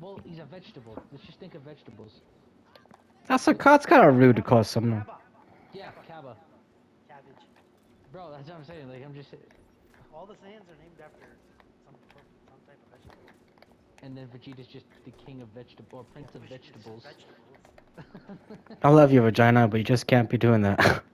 Well, he's a vegetable. Let's just think of vegetables. That's a that's kind of rude to call someone. Yeah, Cabba. Cabbage. Bro, that's what I'm saying. Like, I'm just. All the Saiyans are named after some some type of vegetable. And then Vegeta's just the king of vegetable or prince of vegetables. Vegetables. I love your vagina, but you just can't be doing that.